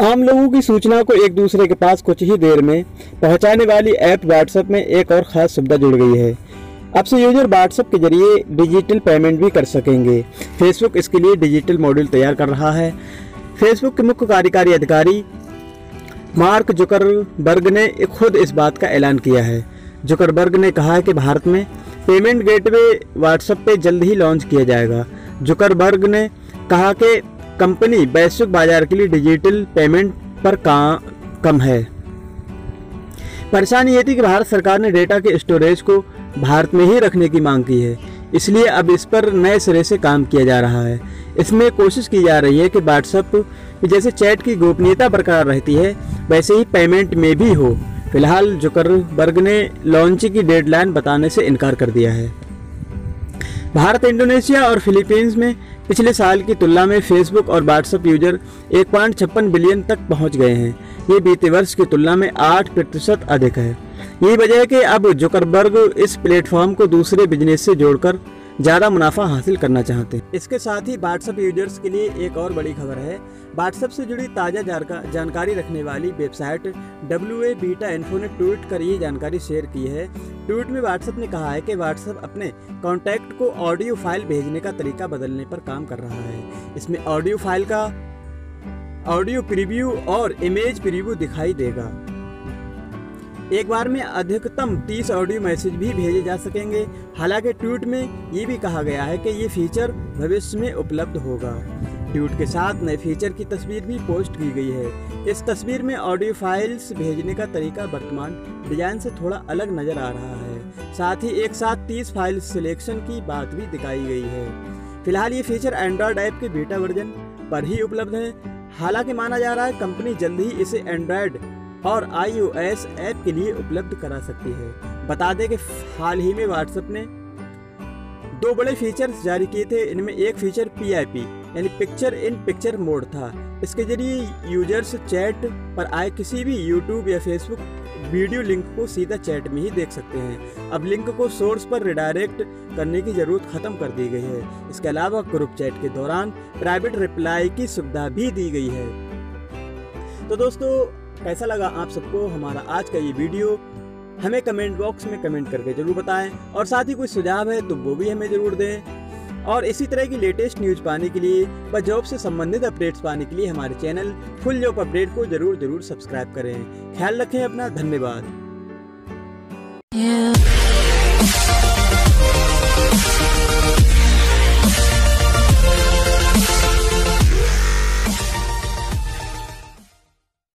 आम लोगों की सूचना को एक दूसरे के पास कुछ ही देर में पहुँचाने वाली ऐप व्हाट्सएप में एक और खास सुविधा जुड़ गई है। अब से यूज़र व्हाट्सएप के ज़रिए डिजिटल पेमेंट भी कर सकेंगे। फेसबुक इसके लिए डिजिटल मॉड्यूल तैयार कर रहा है। फेसबुक के मुख्य कार्यकारी अधिकारी मार्क जुकरबर्ग ने खुद इस बात का ऐलान किया है। जुकरबर्ग ने कहा है कि भारत में पेमेंट गेटवे व्हाट्सएप पे जल्द ही लॉन्च किया जाएगा। जुकरबर्ग ने कहा कि कंपनी वैश्विक बाज़ार के लिए डिजिटल पेमेंट पर का कम है। परेशानी ये थी कि भारत सरकार ने डेटा के स्टोरेज को भारत में ही रखने की मांग की है। इसलिए अब इस पर नए सिरे से काम किया जा रहा है। इसमें कोशिश की जा रही है कि व्हाट्सएप जैसे चैट की गोपनीयता बरकरार रहती है, वैसे ही पेमेंट में भी हो। फ़िलहाल जुकरबर्ग ने लॉन्च की डेडलाइन बताने से इनकार कर दिया है। भारत, इंडोनेशिया और फिलीपींस में पिछले साल की तुलना में फेसबुक और व्हाट्सएप यूज़र एक बिलियन तक पहुँच गए हैं। ये बीते वर्ष की तुलना में आठ प्रतिशत अधिक है। यही वजह है कि अब जुकरबर्ग इस प्लेटफॉर्म को दूसरे बिज़नेस से जोड़कर ज़्यादा मुनाफा हासिल करना चाहते हैं। इसके साथ ही व्हाट्सएप यूज़र्स के लिए एक और बड़ी खबर है। व्हाट्सएप से जुड़ी ताज़ा जानकारी रखने वाली website W A beta info ने ट्वीट कर ये जानकारी शेयर की है ट्वीट में व्हाट्सएप ने कहा है कि व्हाट्सएप अपने कॉन्टैक्ट को ऑडियो फ़ाइल भेजने का तरीका बदलने पर काम कर रहा है। इसमें ऑडियो फ़ाइल का ऑडियो प्रीव्यू और इमेज प्रीव्यू दिखाई देगा। एक बार में अधिकतम 30 ऑडियो मैसेज भी भेजे जा सकेंगे। हालाँकि ट्वीट में ये भी कहा गया है कि ये फीचर भविष्य में उपलब्ध होगा। ट्वीट के साथ नए फीचर की तस्वीर भी पोस्ट की गई है। इस तस्वीर में ऑडियो फाइल्स भेजने का तरीका वर्तमान डिज़ाइन से थोड़ा अलग नज़र आ रहा है। साथ ही एक साथ 30 फ़ाइल सिलेक्शन की बात भी दिखाई गई है। फ़िलहाल ये फीचर एंड्रॉयड ऐप के बीटा वर्जन पर ही उपलब्ध है। हालाँकि माना जा रहा है कंपनी जल्द ही इसे एंड्रॉयड और एस ऐप के लिए उपलब्ध करा सकती है। बता दें कि हाल ही में व्हाट्सएप ने दो बड़े फीचर्स जारी किए थे, इनमें एक फीचर पीआईपी यानी पिक्चर इन पिक्चर मोड था। इसके ज़रिए यूज़र्स चैट पर आए किसी भी यूट्यूब या फेसबुक वीडियो लिंक को सीधा चैट में ही देख सकते हैं। अब लिंक को सोर्स पर रिडायरेक्ट करने की ज़रूरत ख़त्म कर दी गई है। इसके अलावा ग्रुप चैट के दौरान प्राइवेट रिप्लाई की सुविधा भी दी गई है। तो दोस्तों, कैसा लगा आप सबको हमारा आज का ये वीडियो हमें कमेंट बॉक्स में कमेंट करके ज़रूर बताएँ, और साथ ही कोई सुझाव है तो वो भी हमें ज़रूर दें और इसी तरह की लेटेस्ट न्यूज़ पाने के लिए व जॉब से संबंधित अपडेट्स पाने के लिए हमारे चैनल फुल जॉब अपडेट को ज़रूर ज़रूर सब्सक्राइब करें ख्याल रखें अपना, धन्यवाद.